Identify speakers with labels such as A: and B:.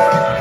A: Música